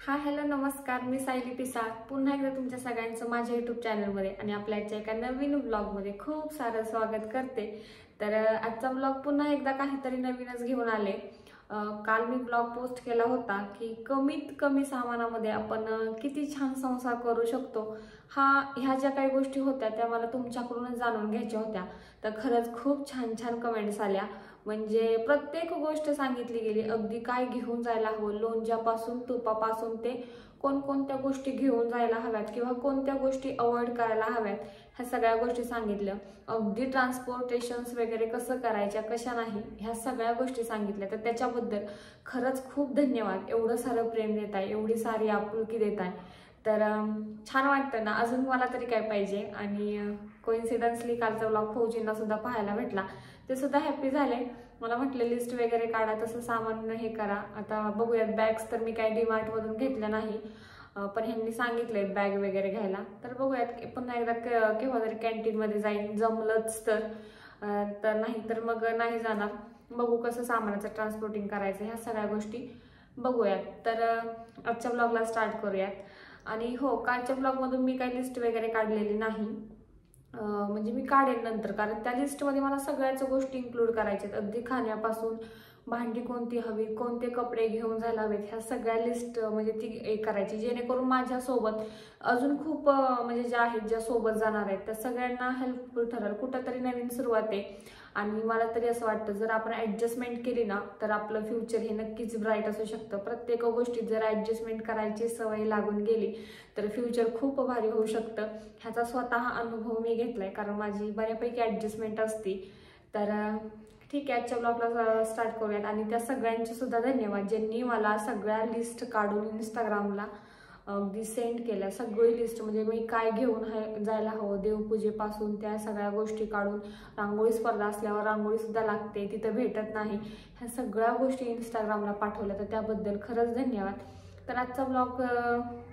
हा हॅलो नमस्कार. मी सायली पिसाळ. पुन्हा एकदा तुमच्या सगळ्यांचं माझ्या युट्यूब चॅनलमध्ये आणि आपल्या आजच्या एका नवीन ब्लॉगमध्ये खूप सारं स्वागत करते. तर आजचा ब्लॉग पुन्हा एकदा काहीतरी नवीनच घेऊन आले. काल मी ब्लॉग पोस्ट केला होता की कमीत कमी सामानामध्ये आपण किती छान संसार करू शकतो. हा ह्या ज्या काही गोष्टी होत्या त्या मला तुमच्याकडूनच जाणून घ्यायच्या होत्या. तर खरंच खूप छान छान कमेंट्स आल्या. म्हणजे प्रत्येक गोष्ट सांगितली गेली. अगदी काय घेऊन जायला हवं? लोणच्यापासून तुपापासून ते कोणकोणत्या गोष्टी घेऊन जायला हव्यात किंवा कोणत्या गोष्टी अवॉइड करायला हव्यात? ह्या सगळ्या गोष्टी सांगितल्या. अगदी ट्रान्सपोर्टेशन्स वगैरे कसं करायच्या कशा नाही ह्या सगळ्या गोष्टी सांगितल्या. तर त्याच्याबद्दल खरंच खूप धन्यवाद. एवढं सारं प्रेम देत आहे एवढी सारी आपुलकी देत आहे तर छान वाटतं ना. अजून मला तरी काय पाहिजे. आणि कोइन्सिडन्सली कालचा ब्लॉग फौजींना सुद्धा पाहायला भेटला. ते सुद्धा हॅपी झाले. मला म्हटलं लिस्ट वगैरे काढा तसं सामान हे करा. आता बघूयात बॅग्स तर मी काय डीमार्टमधून घेतल्या नाही. पण ह्यांनी सांगितलंय बॅग वगैरे घ्यायला. तर बघूयात की पुन्हा एकदा क- केव्हा तरी कॅन्टीनमध्ये जाईन. जमलंच तर. तर नाही तर मग नाही जाणार. बघू कसं सामानाचं ट्रान्सपोर्टिंग करायचं ह्या सगळ्या गोष्टी बघूयात. तर आजच्या ब्लॉगला स्टार्ट करूयात. आणि हो कालच्या ब्लॉगमधून मी काही लिस्ट वगैरे काढलेली नाही. म्हणजे मी काढेन नंतर कारण त्या लिस्टमध्ये मला सगळ्याच गोष्टी इन्क्लूड करायच्या आहेत. अगदी खाण्यापासून भांडी कोणती हवी कोणते कपडे घेऊन जायला हवेत ह्या सगळ्या लिस्ट म्हणजे ती हे करायची जेणेकरून माझ्यासोबत अजून खूप म्हणजे ज्या आहेत ज्या सोबत जाणार आहेत त्या सगळ्यांना हेल्पफुल ठरेल. कुठंतरी नवीन सुरुवात आहे. आणि मला तरी असं वाटतं जर आपण ऍडजस्टमेंट केली ना तर आपलं फ्युचर हे नक्कीच ब्राईट असू शकतं. प्रत्येक गोष्टीत जर ऍडजस्टमेंट करायची सवय लागून गेली तर फ्युचर खूप भारी होऊ शकतं. ह्याचा स्वतः अनुभव मी घेतलाय कारण माझी बऱ्यापैकी ऍडजस्टमेंट असती. तर ठीक आहे आजच्या ब्लॉगला स्टार्ट करूयात. आणि त्या सगळ्यांचे सुद्धा धन्यवाद ज्यांनी मला सगळ्या लिस्ट काढून इंस्टाग्रामला अगदी सेंड केल्या. सगळी लिस्ट म्हणजे मी काय घेऊन हाय जायला हवं देवपूजेपासून त्या सगळ्या गोष्टी काढून रांगोळी स्पर्धा असल्यावर रांगोळीसुद्धा लागते तिथं भेटत नाही. ह्या सगळ्या गोष्टी इंस्टाग्रामला पाठवल्या तर त्याबद्दल खरंच धन्यवाद. तर आजचा ब्लॉग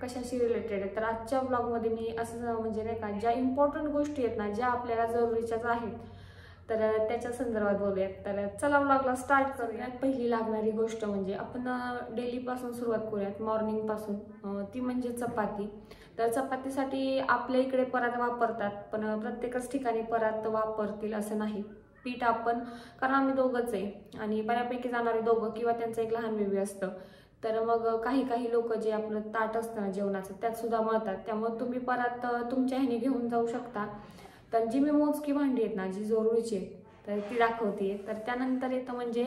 कशाशी रिलेटेड आहे? तर आजच्या ब्लॉगमध्ये मी असं म्हणजे नाही का ज्या इम्पॉर्टंट गोष्टी आहेत ना ज्या आपल्याला जरुरीच्याच आहेत तर त्याच्या संदर्भात बोलूयात. तर चला लागला स्टार्ट करूयात. पहिली लागणारी गोष्ट म्हणजे आपण डेलीपासून सुरुवात करूयात. मॉर्निंगपासून ती म्हणजे चपाती. तर चपातीसाठी आपल्या इकडे परात वापरतात पण प्रत्येकच ठिकाणी परात वापरतील असं नाही. पीठ आपण कारण आम्ही दोघंच आहे आणि बऱ्यापैकी जाणारे दोघं किंवा त्यांचं एक लहान बेबी असतं. तर मग काही काही लोक जे आपलं ताट असतं ना जेवणाचं त्यात सुद्धा मळतात. त्यामुळे तुम्ही परत तुमच्या ह्याने घेऊन जाऊ शकता. तर जी मी मोजकी भांडी आहेत ना जी जरुरीची आहेत तर ती दाखवते. तर त्यानंतर येतं म्हणजे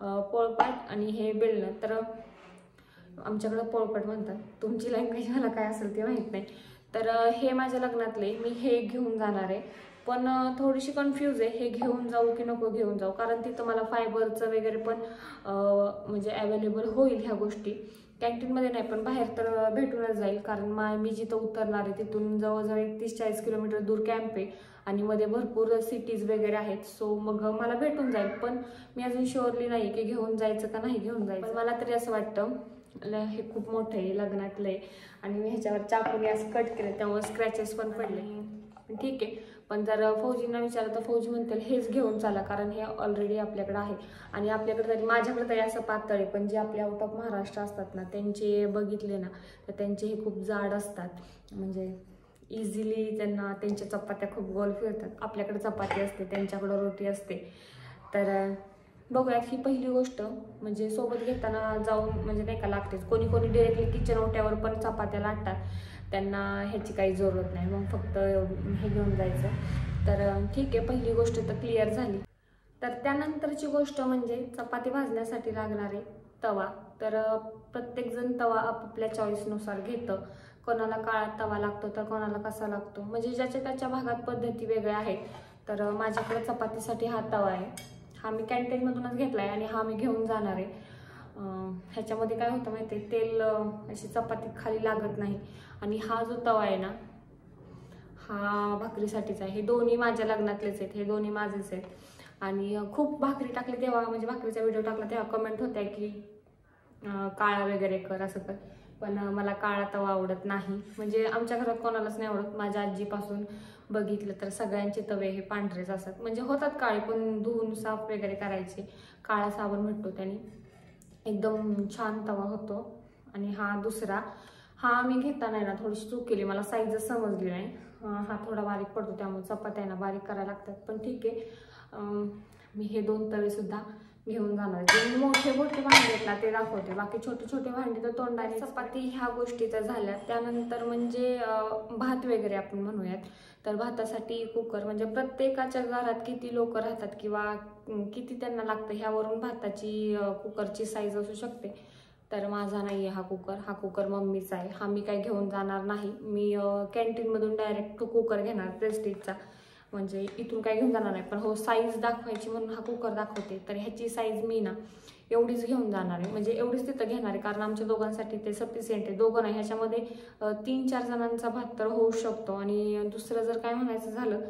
पोळपाट आणि हे बेलणं. तर आमच्याकडं पोळपाट म्हणतात. तुमची लँग्वेज मला काय असेल ते माहीत नाही. तर हे माझ्या लग्नातले मी हे घेऊन जाणार आहे. पण थोडीशी कन्फ्यूज आहे हे घेऊन जाऊ की नको घेऊन जाऊ? कारण तिथं मला फायबरचं वगैरे पण म्हणजे अवेलेबल होईल ह्या गोष्टी. कॅन्टीनमध्ये नाही पण बाहेर तर भेटूनच जाईल. कारण मा मी जिथं उतरणार आहे तिथून जवळजवळ एक तीस चाळीस किलोमीटर दूर कॅम्प आहे. आणि मध्ये भरपूर सिटीज वगैरे आहेत. सो मग मला भेटून जाईल. पण मी अजून शुअरली नाही की घेऊन जायचं का नाही घेऊन जायचं. पण मला तरी असं वाटतं हे खूप मोठं आहे लग्नातलं आहे. आणि मी ह्याच्यावर चाकूने असं कट केलं त्यामुळे स्क्रॅचेस पण पडले. ठीक आहे. पण जर फौजींना विचारलं तर फौजी म्हणतील हेच घेऊन चाला कारण हे ऑलरेडी आपल्याकडे आहे आणि आपल्याकडे तरी माझ्याकडे तरी असं पातळ आहे पण जे आपले आउट ऑफ महाराष्ट्र असतात ना त्यांचे बघितले ना तर त्यांचे हे खूप जाड असतात. म्हणजे इझिली त्यांना त्यांच्या चपात्या खूप गोल फिरतात. आपल्याकडे चपाती असते त्यांच्याकडं रोटी असते. तर बघूयात ही पहिली गोष्ट. म्हणजे सोबत घेताना जाऊन म्हणजे नाही का लागतेच. कोणी कोणी डिरेक्टली किचन ओट्यावर पण चपात्या लाटतात. त्यांना ह्याची काही जरूरत नाही. मग फक्त हे घेऊन जायचं. तर ठीक आहे पहिली गोष्ट तर क्लिअर झाली. तर त्यानंतरची गोष्ट म्हणजे चपाती भाजण्यासाठी लागणारे तवा. तर प्रत्येकजण तवा आपापल्या चॉईसनुसार घेतं. कोणाला काळा तवा लागतो तर कोणाला कसा लागतो. म्हणजे ज्याच्या त्याच्या भागात पद्धती वेगळ्या आहेत. तर माझ्याकडे चपातीसाठी हा तवा आहे. हा मी कॅन्टीनमधूनच घेतला आहे आणि हा मी घेऊन जाणार आहे. ह्याच्यामध्ये काय होतं माहिती आहे तेल अशी चपाती खाली लागत नाही. आणि हा जो तवा आहे ना हा भाकरीसाठीच आहे. हे दोन्ही माझ्या लग्नातलेच आहेत हे दोन्ही माझेच आहेत. आणि खूप भाकरी टाकली तेव्हा म्हणजे भाकरीचा व्हिडिओ टाकला तेव्हा कमेंट होत्या की काळा वगैरे कर असं कर. पण मला काळा तवा आवडत नाही. म्हणजे आमच्या घरात कोणालाच नाही आवडत. माझ्या आजीपासून बघितलं तर सगळ्यांचे तवे हे पांढरेच असतात. म्हणजे होतात काळे पण धुवून साफ वगैरे करायचे. काळा साबण भेटतो त्याने. एकदम छान तवा होतो. आणि हा दुसरा हा मी घेताना ना थोडीशी चूक केली. मला साईजच समजली नाही. हा थोडा बारीक पडतो त्यामुळे चपात्या ना बारीक करायला लागतात. पण ठीक आहे. मी हे दोन तवे सुद्धा घेऊन जाणार जे मी मोठे मोठे भांडे आहेत ना ते दाखवते. बाकी छोटे छोटे भांडे तर तोंडाने चपाती ह्या गोष्टी तर झाल्या त्यानंतर म्हणजे भात वगैरे आपण म्हणूयात. तर भातासाठी कुकर म्हणजे प्रत्येकाच्या घरात किती लोक राहतात किंवा किती त्यांना लागतं ह्यावरून भाताची कुकरची साईज असू शकते. तर माझा नाही आहे हा कुकर हा कुकर मम्मीचा आहे. हा मी काय घेऊन जाणार नाही. मी कॅन्टीनमधून डायरेक्ट तो कुकर घेणार प्रेस्टिजचा म्हणजे इथून काय घेऊन जाणार नाही. पण हो साईज दाखवायची म्हणून हा कुकर दाखवते. तर ह्याची साईज मी ना एवढीच घेऊन जाणार आहे. म्हणजे एवढीच तिथं घेणार आहे. कारण आमच्या दोघांसाठी ते सफिशियंट आहे. दोघं नाही. ह्याच्यामध्ये तीन चार जणांचा भात तर होऊ शकतो. आणि दुसरं जर काय म्हणायचं झालं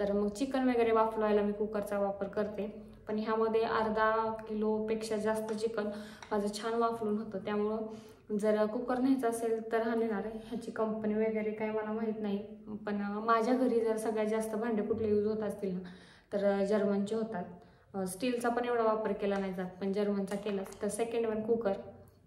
तर मग चिकन वगैरे वाफवायला मी कुकरचा वापर करते. पण ह्यामध्ये अर्धा किलोपेक्षा जास्त चिकन माझं छान वाफलून होतं. त्यामुळं जर कुकर न्यायचा असेल तर हा नेणार आहे. ह्याची कंपनी वगैरे काही मला माहीत नाही. पण माझ्या घरी जर सगळ्यात जास्त भांडे कुठले यूज होत असतील ना तर जर्मनचे होतात. स्टीलचा पण एवढा वापर केला नाही जात. पण जर्मनचा केलाच तर सेकंड वन कुकर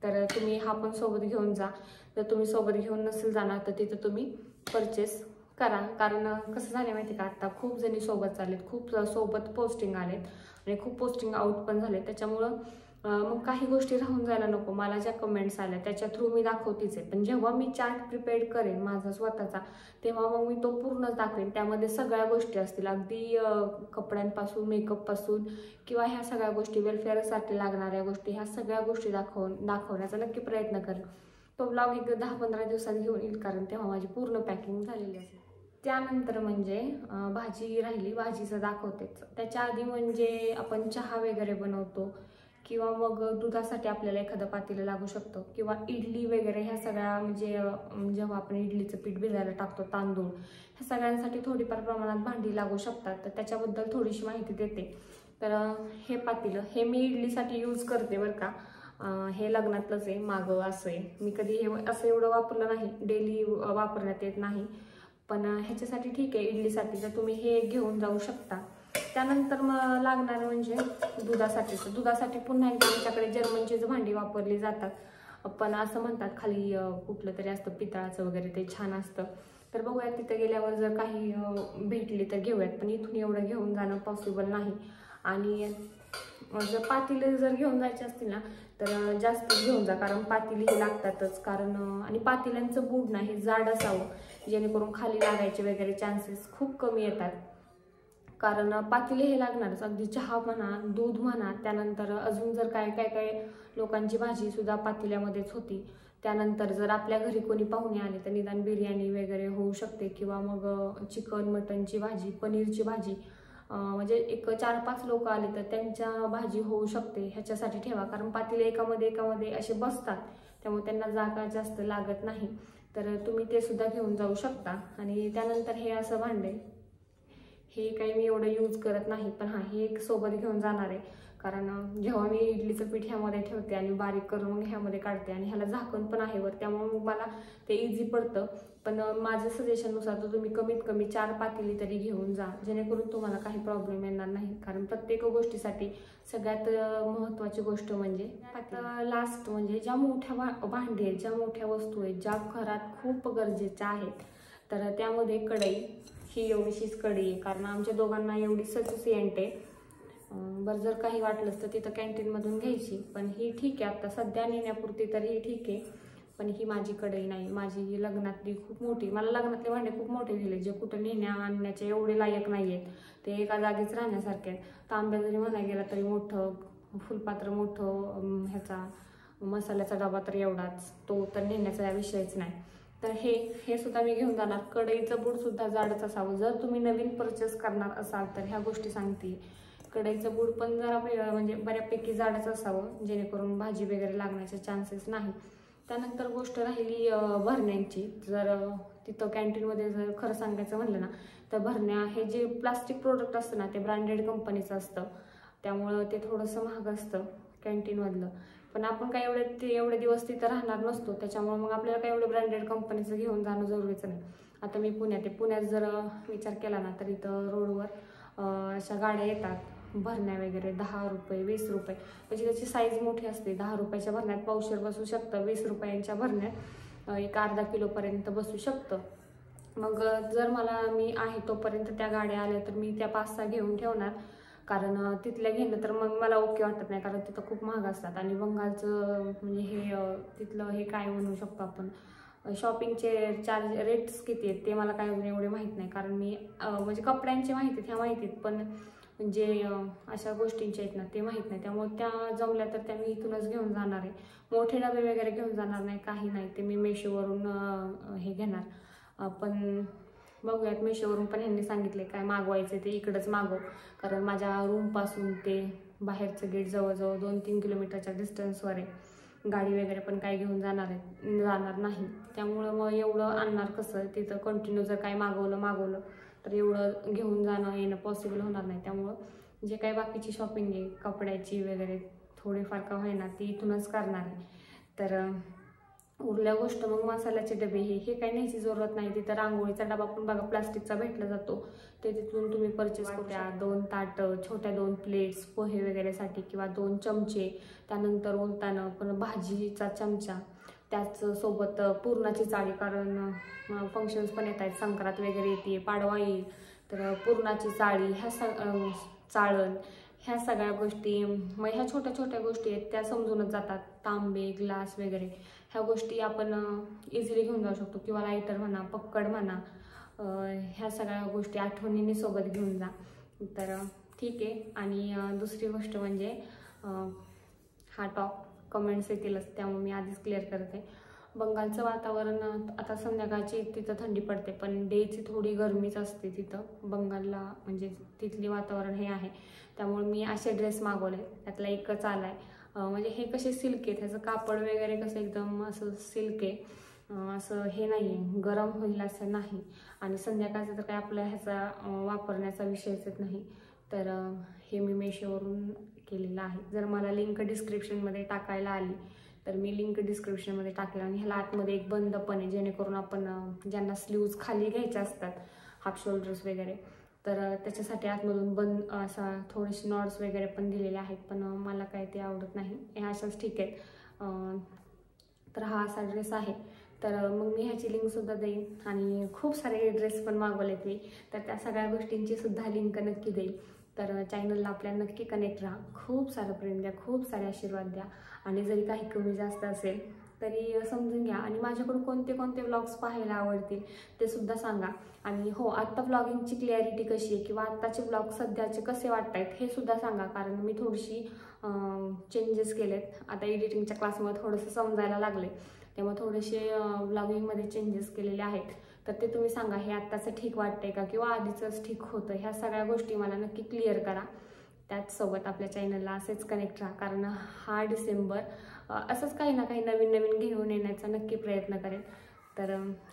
तर तुम्ही हा पण सोबत घेऊन जा. जर तुम्ही सोबत घेऊन नसेल जाणार तर तिथं तुम्ही परचेस करा कारण कसं झालं माहिती का? आता खूप जणी सोबत चाललेत खूप सोबत पोस्टिंग आलेत आणि खूप पोस्टिंग आउट पण झाले त्याच्यामुळं मग काही गोष्टी राहून जायला नको. मला ज्या कमेंट्स आल्या त्याच्या थ्रू मी दाखवतीच आहे. पण जेव्हा मी चार्ट प्रिपेअर करेन माझा स्वतःचा तेव्हा मग मी तो पूर्णच दाखवेन. त्यामध्ये सगळ्या गोष्टी असतील. अगदी कपड्यांपासून मेकअपपासून किंवा ह्या सगळ्या गोष्टी वेलफेअरसाठी लागणाऱ्या गोष्टी ह्या सगळ्या गोष्टी दाखवून दाखवण्याचा नक्की प्रयत्न करेन. तो ब्लॉग एक दहा पंधरा दिवसात घेऊन येईल कारण तेव्हा माझी पूर्ण पॅकिंग झालेली असेल. त्यानंतर म्हणजे भाजी राहिली भाजीचं दाखवतेच. त्याच्या आधी म्हणजे आपण चहा वगैरे बनवतो किंवा मग दुधासाठी आपल्याला एखादं पातेलं लागू शकतं किंवा इडली वगैरे ह्या सगळ्या म्हणजे जेव्हा आपण इडलीचं पीठ भिजायला टाकतो तांदूळ ह्या सगळ्यांसाठी थोडीफार प्रमाणात भांडी लागू शकतात. तर त्याच्याबद्दल थोडीशी माहिती देते. तर हे पातेलं हे मी इडलीसाठी यूज करते बरं का. हे लग्नातलंच आहे मागं असं आहे. मी कधी हे असं एवढं वापरलं नाही. डेली वापरण्यात येत नाही. पण ह्याच्यासाठी ठीक आहे इडलीसाठी. तर तुम्ही हे घेऊन जाऊ शकता. त्यानंतर मग लागणार म्हणजे दुधासाठीच. दुधासाठी पुन्हा एकदा आमच्याकडे जर्मनचीच भांडी वापरली जातात. पण असं म्हणतात खाली कुठलं तरी असतं पितळाचं वगैरे ते छान असतं. तर बघूयात तिथं गेल्यावर जर काही भेटली तर घेऊयात. पण इथून एवढं घेऊन जाणं पॉसिबल नाही. आणि जर पातील जर घेऊन जायचे असतील ना तर जास्त घेऊन जा. कारण पातेली हे लागतातच. कारण आणि पातेल्यांचं बूड ना हे जाड असावं. जेणेकरून खाली लागायचे वगैरे चान्सेस खूप कमी येतात. कारण पातेले हे लागणारच. अगदी चहा म्हणा दूध म्हणा त्यानंतर अजून जर काय काय काय लोकांची भाजी सुद्धा पातेल्यामध्येच होती. त्यानंतर जर आपल्या घरी कोणी पाहुणे आले तर निदान बिर्याणी वगैरे होऊ शकते किंवा मग चिकन मटनची भाजी पनीरची भाजी. म्हणजे एक चार पाच लोक आले तर त्यांच्या भाजी होऊ शकते. ह्याच्यासाठी ठेवा. कारण पातेले एकामध्ये एकामध्ये असे बसतात. त्यामुळे त्यांना जागा जास्त लागत नाही. तर तुम्ही ते सुद्धा घेऊन जाऊ शकता. आणि त्यानंतर हे असं भांडे हे काही मी एवढं यूज करत नाही पण हां हे एक सोबत घेऊन जाणार. आहे कारण जेव्हा मी इडलीचं पीठ ह्यामध्ये ठेवते आणि बारीक करून मग ह्यामध्ये काढते आणि ह्याला झाकण पण आहे वर त्यामुळे मग मला ते इझी पडतं. पण माझ्या सजेशननुसार तर तुम्ही कमीत कमी चार पातेली तरी घेऊन जा जेणेकरून तुम्हाला काही प्रॉब्लेम येणार नाही. कारण प्रत्येक गोष्टीसाठी सगळ्यात महत्त्वाची गोष्ट म्हणजे लास्ट म्हणजे ज्या मोठ्या भा भांडी आहेत ज्या मोठ्या वस्तू आहेत ज्या घरात खूप गरजेच्या आहेत तर त्यामध्ये कढई ही एवढीशीच कढई आहे. कारण आमच्या दोघांना एवढी सफिशियंट आहे. बरं जर काही वाटलंच तर तिथं कॅन्टीनमधून घ्यायची. पण ही ठीक आहे आत्ता सध्या नेण्यापुरती तर ही ठीक आहे. पण ही माझी कढई नाही. माझी लग्नातली खूप मोठी मला लग्नातले भांडे खूप मोठे दिले जे कुठं नेण्या आणण्याचे एवढे लायक नाही आहेत ते एका जागीच राहण्यासारखे आहेत. तांब्या जरी म्हणायला गेला तरी मोठं फुलपात्र मोठं ह्याचा मसाल्याचा डबा तर एवढाच. तो तर नेण्याचा विषयच नाही. तर हे हे सुद्धा मी घेऊन जाणार. कढईचं बूट सुद्धा जाडच असावं. जर तुम्ही नवीन परचेस करणार असाल तर ह्या गोष्टी सांगते. कढईचं बूड पण जरा म्हणजे बऱ्यापैकी जाडच असावं जेणेकरून भाजी वगैरे लागण्याचे चान्सेस नाही. त्यानंतर गोष्ट राहिली भरण्यांची. जर तिथं कॅन्टीनमध्ये जर खरं सांगायचं म्हणलं ना तर भरण्या हे जे प्लास्टिक प्रोडक्ट असतं ना ते ब्रँडेड कंपनीचं असतं. त्यामुळं ते थोडंसं महाग असतं कॅन्टीनमधलं पण आपण काय एवढे ते एवढे दिवस तिथं राहणार नसतो त्याच्यामुळे मग आपल्याला काय एवढं ब्रँडेड कंपनीचं घेऊन जाणं जरुरीचं नाही. आता मी पुण्यात आहे. पुण्यात जर विचार केला ना तर इथं रोडवर अशा गाड्या येतात. भरण्या वगैरे दहा रुपये वीस रुपये. म्हणजे त्याची साईज मोठी असते. दहा रुपयाच्या भरण्यात पावशेर बसू शकतं. वीस रुपयांच्या भरण्यात एक अर्धा किलोपर्यंत बसू शकतं. मग जर मला मी आहे तोपर्यंत त्या गाड्या आल्या तर मी त्या पाच सहा घेऊन ठेवणार. कारण तिथल्या घेणं तर मग मला ओके वाटत नाही. कारण तिथं खूप महाग असतात. आणि बंगालचं म्हणजे हे तिथलं हे काय म्हणू शकतो आपण? शॉपिंगचे चार्ज रेट्स किती आहेत ते मला काय अजून एवढे माहीत नाही. कारण मी म्हणजे कपड्यांचे माहिती आहेत ह्या माहिती आहेत पण म्हणजे अशा गोष्टींच्या आहेत ना ते माहीत नाही. त्यामुळे त्या जमल्या तर त्या मी इथूनच घेऊन जाणार आहे. मोठे डबे वगैरे घेऊन जाणार नाही काही नाही. ते मी मेशोवरून हे घेणार. पण बघूयात मेशोवरून पण ह्यांनी सांगितले काय मागवायचं ते इकडंच मागव. कारण माझ्या रूमपासून ते बाहेरचं गेट जवळजवळ दोन तीन किलोमीटरच्या डिस्टन्सवर आहे. गाडी वगैरे पण काय घेऊन जाणार आहे जाणार नाही. त्यामुळं मग एवढं आणणार कसं? तिथं कंटिन्यू जर काय मागवलं मागवलं. तर एवढं घेऊन जाणं येणं पॉसिबल होणार नाही. त्यामुळं जे काही बाकीची शॉपिंग आहे कपड्याची वगैरे थोडीफार का होईना ती इथूनच करणार आहे. तर उरल्या गोष्ट मग मसाल्याचे डबे हे हे काही न्यायची जरूरत नाही. तिथं रांगोळीचा डबा पण बघा प्लास्टिकचा भेटला जातो. ते तिथून तुम्ही परचेस करूया दोन ताटं छोट्या दोन प्लेट्स पोहे वगैरेसाठी किंवा दोन चमचे. त्यानंतर ओलताना पण भाजीचा चमचा. त्याच सोबत पुरणाची चाळी कारण फंक्शन्स पण येत आहेत संक्रांत वगैरे येते पाडवा येईल. तर पुरणाची चाळी ह्या स चाळण ह्या सगळ्या गोष्टी मग ह्या छोट्या छोट्या गोष्टी आहेत त्या समजूनच जातात. तांबे ग्लास वगैरे ह्या गोष्टी आपण इझिली घेऊन जाऊ शकतो. किंवा लायटर म्हणा पक्कड म्हणा ह्या सगळ्या गोष्टी आठवणीने सोबत घेऊन जा. तर ठीक आहे. आणि दुसरी गोष्ट म्हणजे हा टॉप कमेंट्स येतीलच त्यामुळे मी आधीच क्लिअर करते. बंगालचं वातावरण आता संध्याकाळची तिथं थंडी पडते पण डेची थोडी गरमीच असते तिथं. बंगालला म्हणजे तिथली वातावरण हे आहे. त्यामुळे मी असे ड्रेस मागवले. त्यातला एकच आला आहे म्हणजे हे कसे सिल्क आहे त्याचं कापड वगैरे कसं एकदम असं सिल्क आहे. असं हे नाही आहे गरम होईल असं नाही. आणि संध्याकाळचं तर काय आपल्या ह्याचा वापरण्याचा विषयच येत नाही. तर हे मी मेशोवरून केलेला आहे. जर मला लिंक डिस्क्रिप्शनमध्ये टाकायला आली तर मी लिंक डिस्क्रिप्शनमध्ये टाकेल आणि ह्याला आतमध्ये एक बंद पण आहे जेणेकरून आपण ज्यांना स्लीव्ज खाली घ्यायचे असतात हाफ शोल्डर्स वगैरे तर त्याच्यासाठी आतमधून बंद असा थोडेसे नॉट्स वगैरे पण दिलेले आहेत पण मला काय ते आवडत नाही. हे अशाच ठीक आहेत. तर हा असा ड्रेस आहे. तर मग मी ह्याची लिंकसुद्धा देईन आणि खूप सारे ड्रेस पण मागवलेत मी. तर त्या सगळ्या गोष्टींची सुद्धा लिंक नक्की देईल. तर चॅनलला आपल्या नक्की कनेक्ट राहा. खूप सारं प्रेम द्या खूप सारे आशीर्वाद द्या. आणि जरी काही कमी जास्त असेल तरी समजून घ्या. आणि माझ्याकडून कोणते कोणते व्लॉग्स पाहायला आवडतील ते सुद्धा सांगा. आणि हो आत्ता ब्लॉगिंगची क्लॅरिटी कशी आहे किंवा आत्ताचे ब्लॉग सध्याचे कसे वाटत आहेत हे सुद्धा सांगा. कारण मी थोडीशी चेंजेस केलेत. आता एडिटिंगच्या क्लासमध्ये थोडंसं समजायला लागले तेव्हा थोडेसे ब्लॉगिंगमध्ये चेंजेस केलेले आहेत. तर ते तुम्ही सांगा हे आत्ताचं ठीक वाटतंय का किंवा आधीचंच ठीक होतं? ह्या सगळ्या गोष्टी मला नक्की क्लिअर करा. त्याचसोबत आपल्या चॅनलला असेच कनेक्ट राहा कारण हा डिसेंबर असंच काही ना काही नवीन नवीन घेऊन येण्याचा नक्की प्रयत्न करेन. तर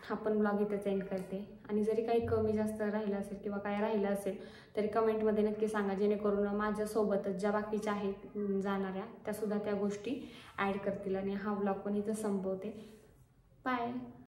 हा पण ब्लॉग इथेच एंड करते. आणि जरी काही कमी जास्त राहिलं असेल किंवा काय राहिलं असेल तरी कमेंटमध्ये नक्की सांगा जेणेकरून माझ्यासोबतच ज्या बाकीच्या आहेत जाणाऱ्या त्यासुद्धा त्या गोष्टी ॲड करतील आणि हा ब्लॉग पण इथं संपवते. बाय